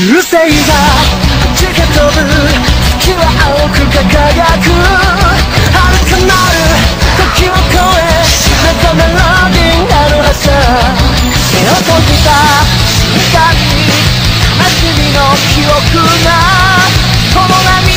流星が地が飛ぶ月は青く輝く。遥かなる。時を超え目とメロディーあるはず目を閉じた瞬間光祭りの記憶が。共なに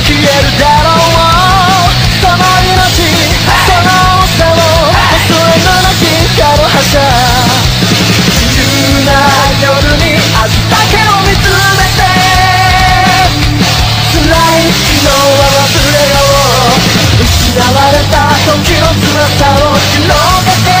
消えるだろうその命その大きさを忘れのなきかの覇者自由な夜に明日だけを見つめて辛い昨日は忘れよう失われた時の辛さを広げて